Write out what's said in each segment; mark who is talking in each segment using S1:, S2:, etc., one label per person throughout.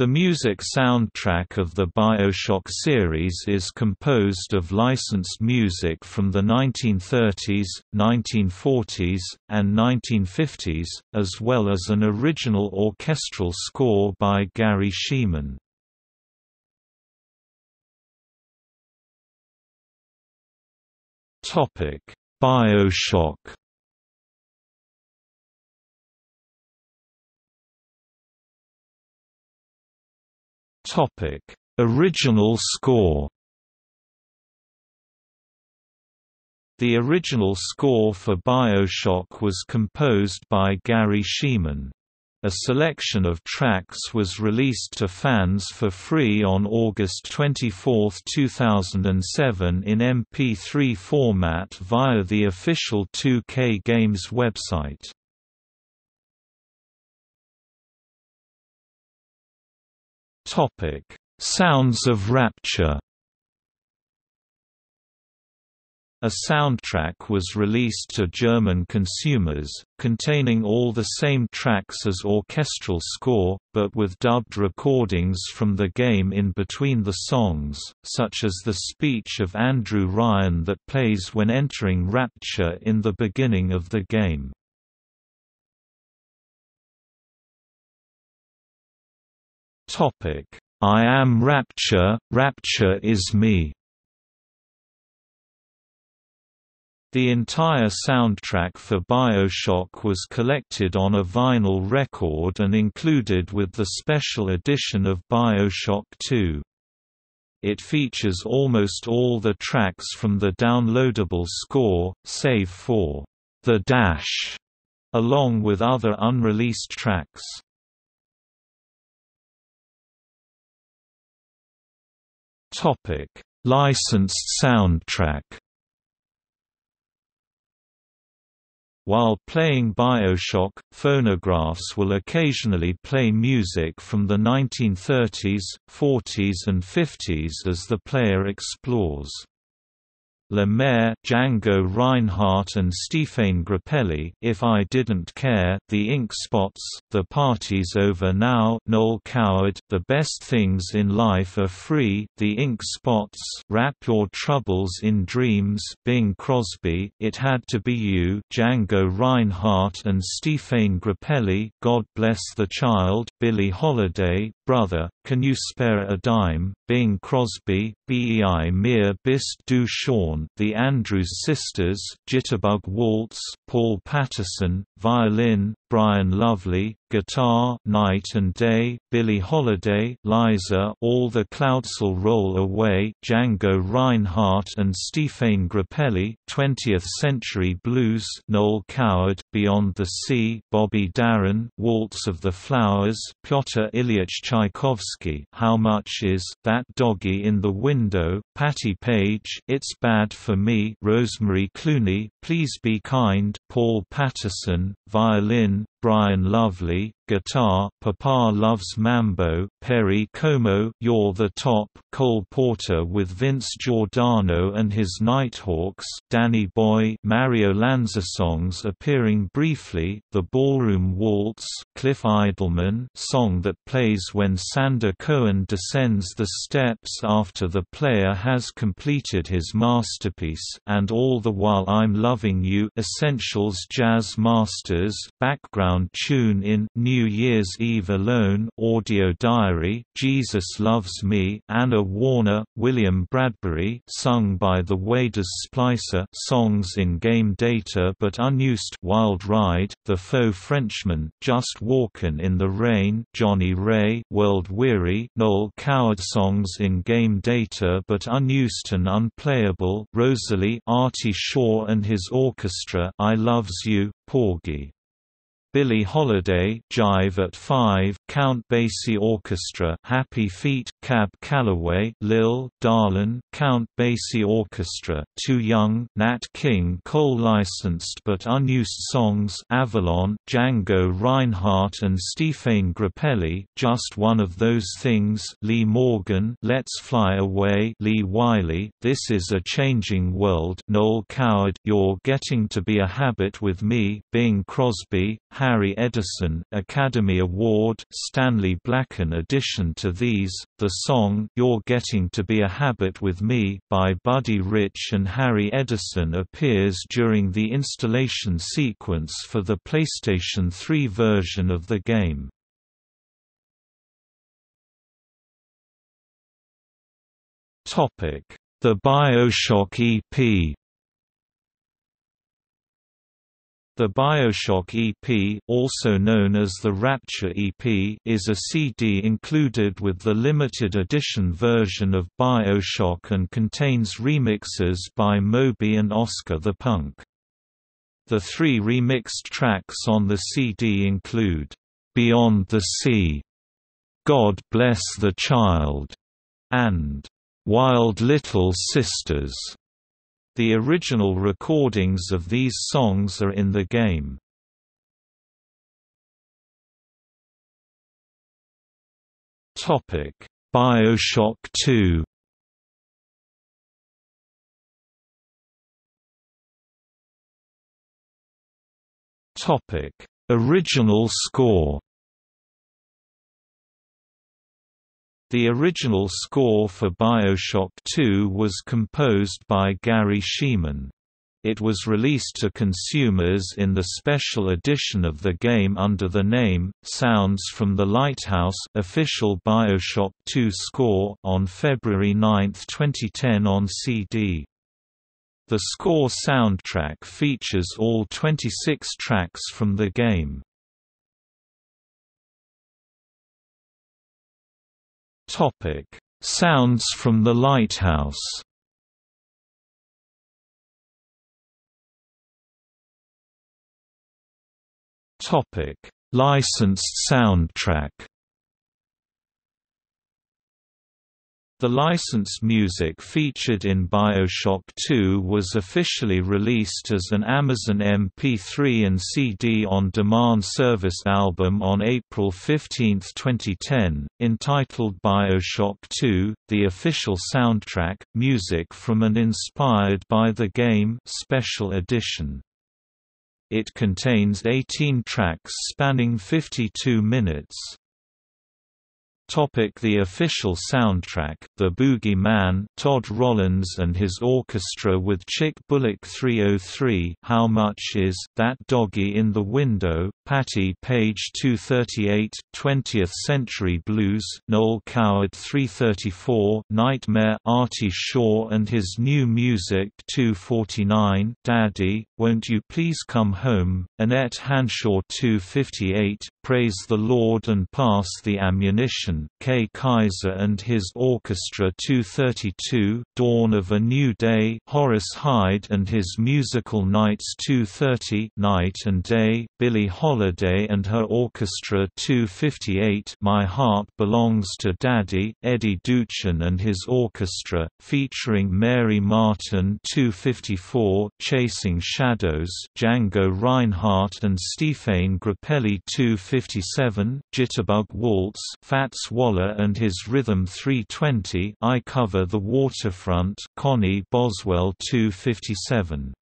S1: The music soundtrack of the BioShock series is composed of licensed music from the 1930s, 1940s, and 1950s, as well as an original orchestral score by Garry Schyman. BioShock Topic: Original score. The original score for BioShock was composed by Garry Schyman. A selection of tracks was released to fans for free on August 24, 2007 in MP3 format via the official 2K Games website. Topic: Sounds of Rapture. A soundtrack was released to German consumers, containing all the same tracks as orchestral score, but with dubbed recordings from the game in between the songs, such as the speech of Andrew Ryan that plays when entering Rapture in the beginning of the game. Topic: I am Rapture, Rapture is me. The entire soundtrack for BioShock was collected on a vinyl record and included with the special edition of BioShock 2. It features almost all the tracks from the downloadable score, save for The Dash, along with other unreleased tracks. Topic: Licensed soundtrack. While playing BioShock, phonographs will occasionally play music from the 1930s, 40s and 50s as the player explores. La Mer, Django Reinhardt and Stéphane Grappelli If I Didn't Care, The Ink Spots, The Party's Over Now Noel Coward, The Best Things in Life Are Free, The Ink Spots Wrap Your Troubles in Dreams Bing Crosby, It Had to Be You Django Reinhardt and Stéphane Grappelli God Bless the Child, Billie Holiday, Brother, Can You Spare a Dime, Bing Crosby, Bei mir bist du schon, The Andrews Sisters, Jitterbug Waltz, Paul Patterson, Violin, Brian Lovely, Guitar, Night and Day, Billie Holiday, Liza, All the Clouds'll Roll Away, Django Reinhardt and Stéphane Grappelli, 20th Century Blues, Noel Coward, Beyond the Sea, Bobby Darin, Waltz of the Flowers, Pyotr Ilyich Tchaikovsky, How Much Is That Doggy in the Window, Patti Page, It's Bad for Me, Rosemary Clooney, Please Be Kind, Paul Patterson, Violin, Britain Brian Lovely, guitar, Papa Loves Mambo, Perry Como, You're the Top, Cole Porter with Vince Giordano and his Nighthawks, Danny Boy, Mario Lanza songs appearing briefly, The Ballroom Waltz, Cliff Idleman, song that plays when Sander Cohen descends the steps after the player has completed his masterpiece, and All the While I'm Loving You, Essentials Jazz Masters, background tune in New Year's Eve Alone, Audio Diary, Jesus Loves Me, Anna Warner, William Bradbury, sung by the Waders Splicer, songs in game data but unused, Wild Ride, The Faux Frenchman, Just Walkin' in the Rain, Johnnie Ray, World Weary, Noel Coward songs in game data but unused and unplayable, Rosalie, Artie Shaw and his orchestra, I Loves You, Porgy. Billie Holiday, Jive at 5, Count Basie Orchestra, Happy Feet, Cab Calloway, Lil, Darlin, Count Basie Orchestra, Too Young, Nat King Cole licensed but unused songs, Avalon, Django Reinhardt and Stéphane Grappelli, Just One of Those Things, Lee Morgan, Let's Fly Away, Lee Wiley, This Is a Changing World, Noel Coward, You're Getting to Be a Habit with Me, Bing Crosby, Harry Edison Academy Award Stanley Blacken addition to these, the song You're Getting to Be a Habit with Me by Buddy Rich and Harry Edison appears during the installation sequence for the PlayStation 3 version of the game. The Bioshock EP The Bioshock EP also known as the Rapture EP is a CD included with the limited edition version of Bioshock and contains remixes by Moby and Oscar the Punk. The three remixed tracks on the CD include, "'Beyond the Sea", "'God Bless the Child", and "'Wild Little Sisters'". The original recordings of these songs are in the game. BioShock 2. Topic: Original score. The original score for Bioshock 2 was composed by Garry Schyman. It was released to consumers in the special edition of the game under the name, Sounds from the Lighthouse official Bioshock 2 score on February 9, 2010 on CD. The score soundtrack features all 26 tracks from the game. Topic: Sounds from the Lighthouse. Topic: Licensed soundtrack. The licensed music featured in Bioshock 2 was officially released as an Amazon MP3 and CD on-demand service album on April 15, 2010, entitled Bioshock 2, the official soundtrack, music from and inspired by the game special edition. It contains 18 tracks spanning 52 minutes. Topic the official soundtrack The Boogie Man Todd Rollins and his orchestra with Chick Bullock 303 How Much Is That Doggy in the Window Patti page 238 20th Century Blues Noel Coward 334 Nightmare Artie Shaw and his new music 249 Daddy Won't You Please Come Home Annette Hanshaw 258 Praise the Lord and Pass the Ammunition Kay Kyser and his Orchestra 232 Dawn of a New Day Horace Heidt and his Musical Knights 230 Night and Day Billie Holiday and her Orchestra 258 My Heart Belongs to Daddy Eddie Duchin and his Orchestra, featuring Mary Martin 254 Chasing Shadows Django Reinhardt and Stéphane Grappelli 257, Jitterbug Waltz Fats Waller and his Rhythm 320 I Cover the Waterfront Connie Boswell 257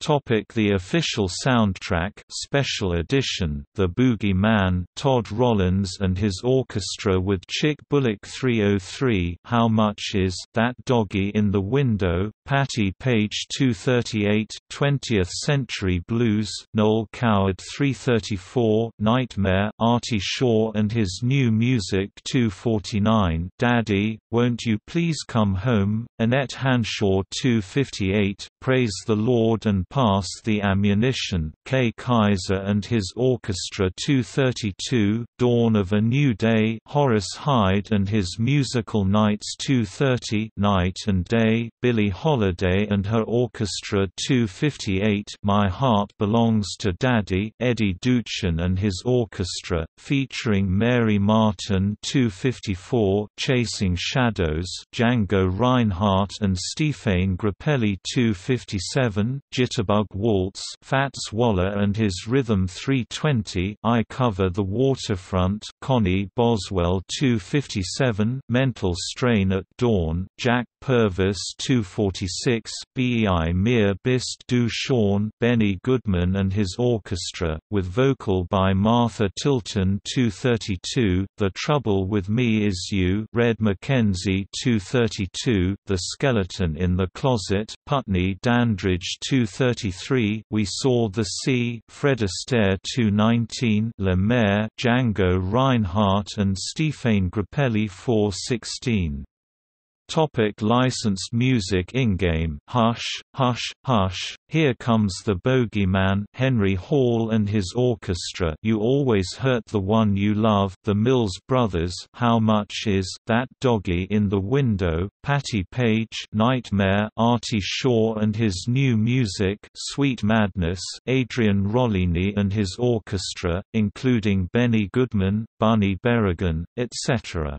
S1: Topic the official soundtrack Special Edition The Boogie Man Todd Rollins and his orchestra with Chick Bullock 303 How Much Is That Doggy in the Window Patti page 238 20th Century Blues Noel Coward 334 Nightmare Artie Shaw and his new music 249 Daddy Won't You Please Come Home Annette Hanshaw 258 Praise the Lord and Pass the Ammunition Kay Kyser and his Orchestra 232 Dawn of a New Day Horace Heidt and his Musical Knights 230 Night and Day Billie Holiday and her Orchestra 258 My Heart Belongs to Daddy Eddie Duchin and his Orchestra, featuring Mary Martin 254 Chasing Shadows Django Reinhardt and Stéphane Grappelli 257 Jitter Jitterbug Waltz Fats Waller and his Rhythm 320 I Cover the Waterfront Connie Boswell 257 Mental Strain at Dawn Jack Purvis 246 BEI Mir Bist Du Schon Benny Goodman and his orchestra, with vocal by Martha Tilton 232 The Trouble with Me Is You Red McKenzie 232 The Skeleton in the Closet Putney Dandridge 233 We Saw the Sea Fred Astaire 219 La Mer Django Reinhardt and Stéphane Grappelli 416 Topic licensed music in-game. Hush, Hush, Hush, Here Comes the Bogeyman Henry Hall and his orchestra. You Always Hurt the One You Love. The Mills Brothers How Much Is That Doggy in the Window? Patti Page Nightmare Artie Shaw and his new music Sweet Madness. Adrian Rollini and his orchestra, including Benny Goodman, Bunny Berrigan, etc.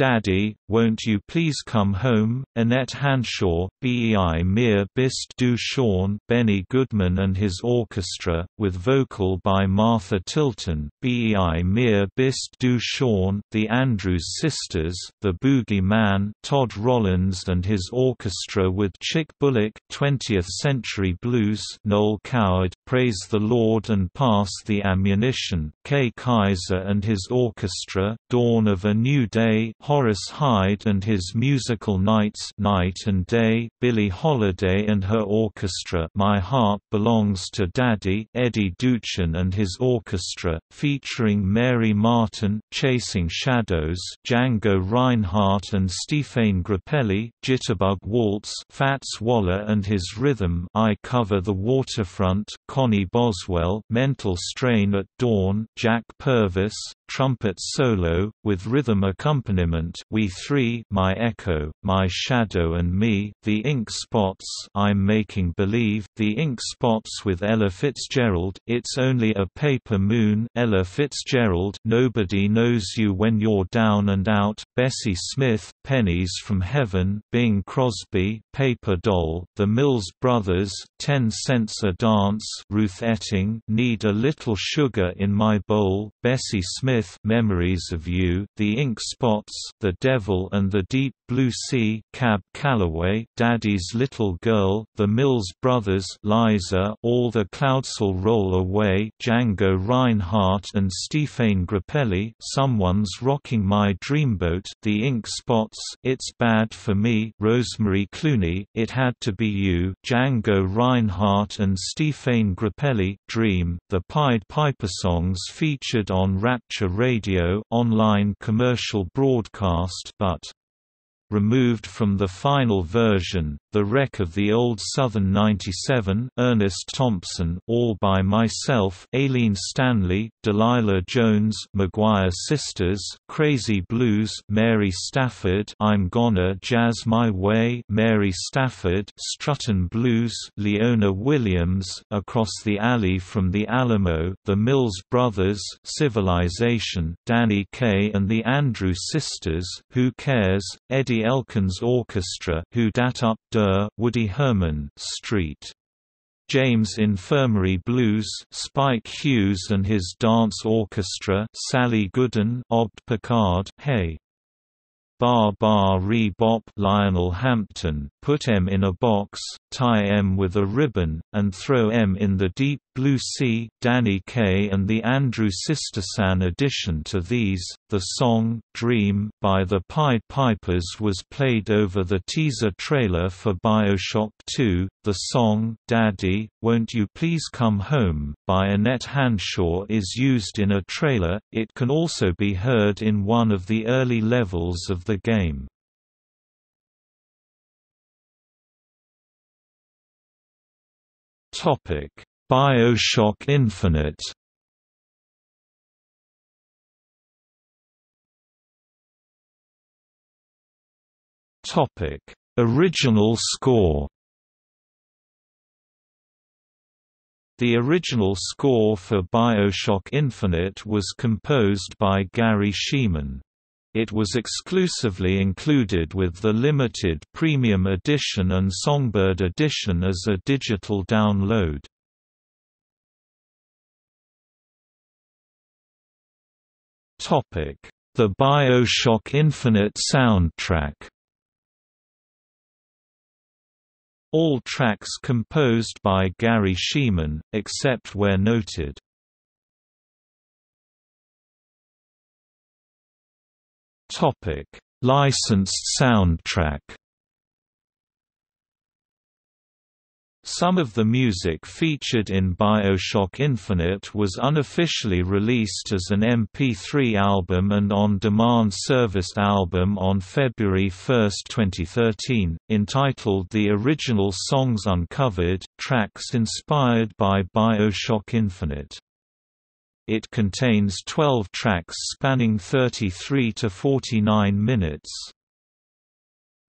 S1: Daddy, Won't You Please Come Home, Annette Hanshaw, Bei Mir Bist Du Schon Benny Goodman and his orchestra, with vocal by Martha Tilton, Bei Mir Bist Du Schon The Andrews Sisters, The Boogie Man Todd Rollins and his orchestra with Chick Bullock 20th Century Blues Noel Coward, Praise the Lord and Pass the Ammunition, Kay Kyser and his orchestra, Dawn of a New Day Horace Heidt and his musical knights Night and Day, Billie Holiday and her orchestra My Heart Belongs to Daddy Eddie Duchin and his orchestra, featuring Mary Martin, Chasing Shadows Django Reinhardt and Stéphane Grappelli, Jitterbug Waltz Fats Waller and his Rhythm I Cover the Waterfront Connie Boswell Mental Strain at Dawn Jack Purvis, trumpet solo, with rhythm accompaniment We Three My Echo, My Shadow and Me, The Ink Spots I'm Making Believe, The Ink Spots with Ella Fitzgerald, It's Only a Paper Moon Ella Fitzgerald Nobody Knows You When You're Down and Out, Bessie Smith, Pennies from Heaven Bing Crosby, Paper Doll, The Mills Brothers, Ten Cents a Dance Ruth Etting, Need a Little Sugar in My Bowl, Bessie Smith Smith Memories of You, The Ink Spots, The Devil and the Deep Blue Sea, Cab Calloway, Daddy's Little Girl, The Mills Brothers, Liza, All the Clouds'll Roll Away, Django Reinhardt and Stéphane Grappelli, Someone's Rocking My Dreamboat, The Ink Spots, It's Bad for Me, Rosemary Clooney, It Had to Be You, Django Reinhardt and Stéphane Grappelli, Dream, The Pied Piper songs featured on Rapture Radio online commercial broadcast but removed from the final version, The Wreck of the Old Southern 97 Ernest Thompson All by Myself Aileen Stanley, Delilah Jones McGuire Sisters Crazy Blues Mary Stafford I'm Gonna Jazz My Way Mary Stafford Struttin' Blues Leona Williams Across the Alley from the Alamo The Mills Brothers Civilization Danny Kaye and the Andrews Sisters Who Cares Eddie Elkins Orchestra Who Dat Up Der, Woody Herman Street. James Infirmary Blues Spike Hughes and his Dance Orchestra Sally Gooden Obd Picard Hey Bar Bar Re Bop Lionel Hampton, put M in a box, tie M with a ribbon, and throw M in the deep blue sea. Danny Kaye and the Andrew Sistersan addition to these, the song "Dream" by the Pied Pipers was played over the teaser trailer for BioShock 2. The song "Daddy, Won't You Please Come Home" by Annette Hanshaw is used in a trailer. It can also be heard in one of the early levels of the game. Topic: BioShock Infinite. Topic: Original score. The original score for BioShock Infinite was composed by Garry Schyman. It was exclusively included with the limited Premium Edition and Songbird Edition as a digital download. The BioShock Infinite soundtrack All tracks composed by Garry Schyman, except where noted. Topic: Licensed soundtrack. Some of the music featured in BioShock Infinite was unofficially released as an MP3 album and on-demand service album on February 1, 2013, entitled The Original Songs Uncovered, tracks inspired by BioShock Infinite. It contains 12 tracks spanning 33 to 49 minutes.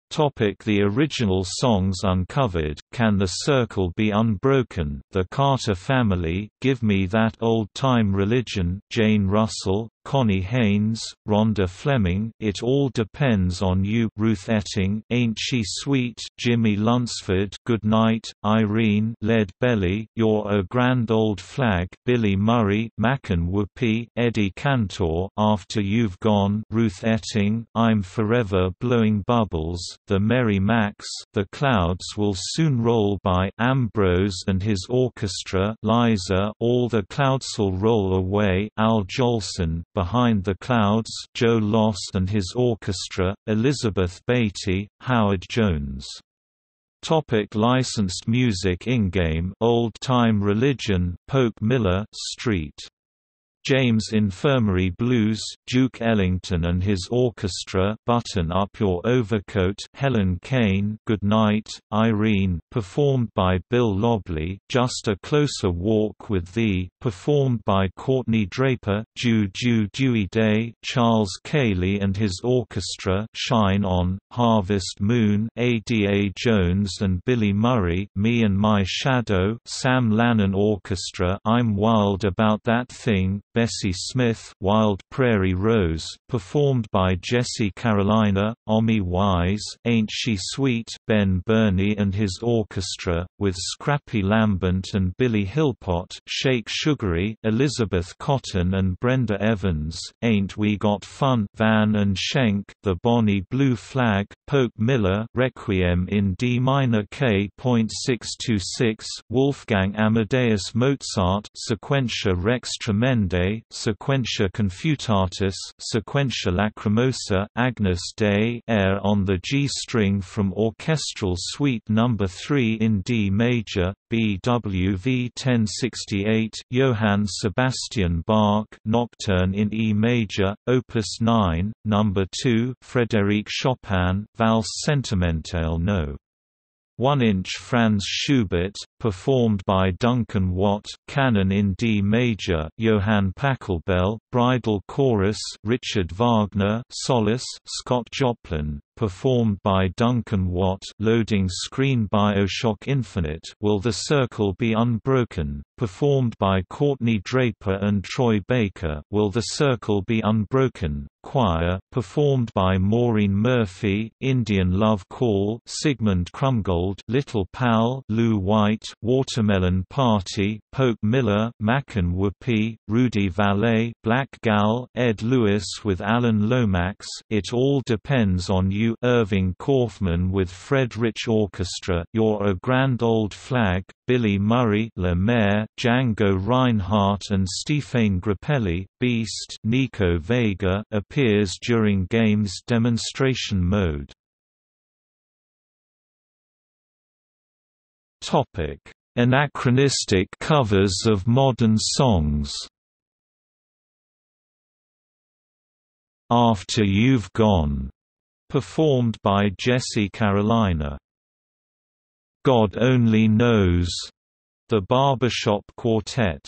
S1: Topic the original songs uncovered, Can the Circle Be Unbroken, The Carter Family, Give Me That Old Time Religion, Jane Russell, Connie Haines, Rhonda Fleming, It All Depends on You, Ruth Etting, Ain't She Sweet, Jimmie Lunceford, Good Night, Irene, Lead Belly, You're a Grand Old Flag, Billy Murray, Makin' Whoopee, Eddie Cantor, After You've Gone, Ruth Etting, I'm Forever Blowing Bubbles, The Merry Macs, The Clouds Will Soon Roll by Ambrose and His Orchestra, Liza, All the Clouds'll Roll Away, Al Jolson, Behind the Clouds Joe Loss and His Orchestra, Elizabeth Beatty, Howard Jones. Topic licensed music in-game Old Time Religion Poke Miller Street James Infirmary Blues, Duke Ellington and his orchestra Button Up Your Overcoat Helen Kane Good Night, Irene performed by Bill Lobley Just a Closer Walk with Thee performed by Courtney Draper Jew Jew Dewey Day Charles Caley and his orchestra Shine On, Harvest Moon Ada Jones and Billy Murray Me and My Shadow Sam Lannon Orchestra I'm Wild About That Thing Bessie Smith Wild Prairie Rose, performed by Jesse Carolina, Omi Wise Ain't She Sweet Ben Bernie and his orchestra, with Scrappy Lambert and Billy Hillpot Shake Sugaree Elizabeth Cotten and Brenda Evans, Ain't We Got Fun Van and Schenk, The Bonnie Blue Flag, Pope Miller Requiem in D minor K.626, Wolfgang Amadeus Mozart Sequentia Rex Tremendae Sequentia Confutatis, Sequentia Lacrimosa, Agnus Dei, Air on the G string from Orchestral Suite No. 3 in D major, BWV 1068, Johann Sebastian Bach, Nocturne in E major, Opus 9, No. 2, Frédéric Chopin, Valse Sentimentale No. 1-inch Franz Schubert, performed by Duncan Watt, Canon in D major, Johann Pachelbel, Bridal Chorus, Richard Wagner, Solace, Scott Joplin, performed by Duncan Watt, loading screen BioShock Infinite, Will the Circle Be Unbroken, performed by Courtney Draper and Troy Baker, Will the Circle Be Unbroken, choir, performed by Maureen Murphy, Indian Love Call, Sigmund Krumgold, Little Pal, Lou White, Watermelon Party, Pope Miller, Makin' Whoopee, Rudy Vallee, Black Gal, Ed Lewis with Alan Lomax, It All Depends on You, Irving Kaufman with Fred Rich Orchestra, You're a Grand Old Flag, Billy Murray, La Mer, Django Reinhardt and Stéphane Grappelli, Beast, Nico Vega appears during game's demonstration mode. Anachronistic covers of modern songs. After You've Gone, performed by Jesse Carolina. God Only Knows, the Barbershop Quartet.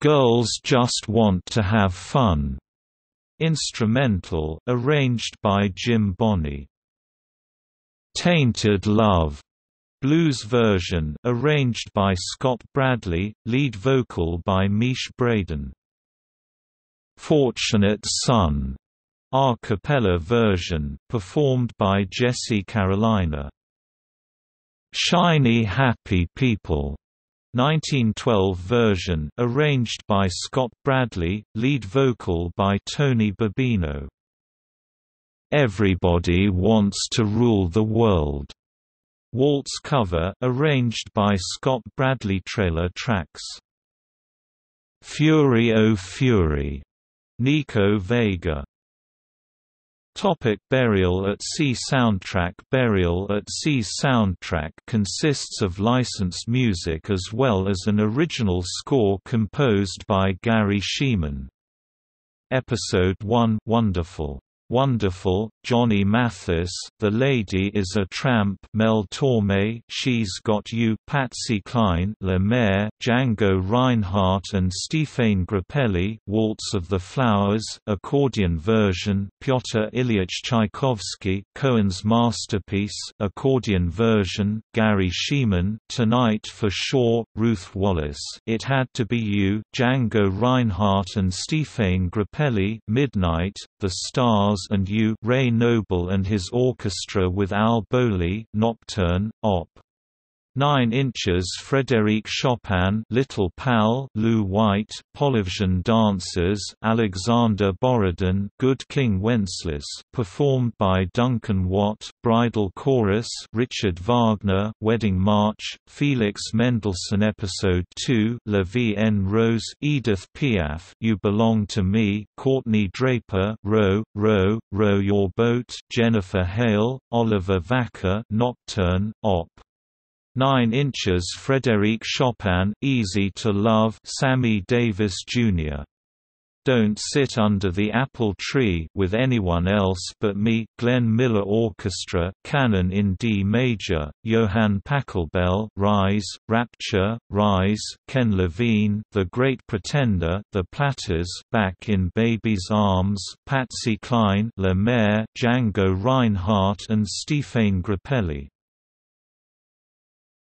S1: Girls Just Want to Have Fun, instrumental, arranged by Jim Bonney. Tainted Love, blues version arranged by Scott Bradley, lead vocal by Mish Braden. Fortunate Son, a cappella version, performed by Jesse Carolina. Shiny Happy People 1912 version arranged by Scott Bradley, lead vocal by Tony Bobino. Everybody Wants to Rule the World. Waltz cover arranged by Scott Bradley trailer tracks. Fury O Fury. Nico Vega. Topic Burial at Sea Soundtrack Burial at Sea soundtrack consists of licensed music as well as an original score composed by Garry Schyman. Episode 1 Wonderful Wonderful, Johnny Mathis, The Lady is a Tramp Mel Torme, She's Got You Patsy Cline La Mer, Django Reinhardt and Stéphane Grappelli Waltz of the Flowers accordion version Pyotr Ilyich Tchaikovsky Cohen's masterpiece accordion version Garry Schyman Tonight for Sure Ruth Wallace It Had to Be You Django Reinhardt and Stéphane Grappelli Midnight The Stars and You Ray Noble and his orchestra with Al Bowlly Nocturne, Op. 9 inches Frédéric Chopin Little Pal Lou White Polovtsian Dancers Alexander Borodin Good King Wenceslas performed by Duncan Watt Bridal Chorus Richard Wagner Wedding March Felix Mendelssohn Episode 2 La Vie en Rose Edith Piaf You Belong to Me Courtney Draper Row Row Row Your Boat Jennifer Hale Oliver Wacker Nocturne Op 9 inches Frédéric Chopin, Easy to Love Sammy Davis Jr. Don't Sit Under the Apple Tree with Anyone Else But Me, Glenn Miller Orchestra, Canon in D major, Johann Pachelbel, Rise, Rapture, Rise, Ken Levine, The Great Pretender, The Platters, Back in Baby's Arms, Patsy Cline, La Mer, Django Reinhardt and Stéphane Grappelli.